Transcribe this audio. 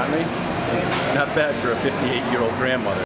on me. Not bad for a 58-year-old grandmother.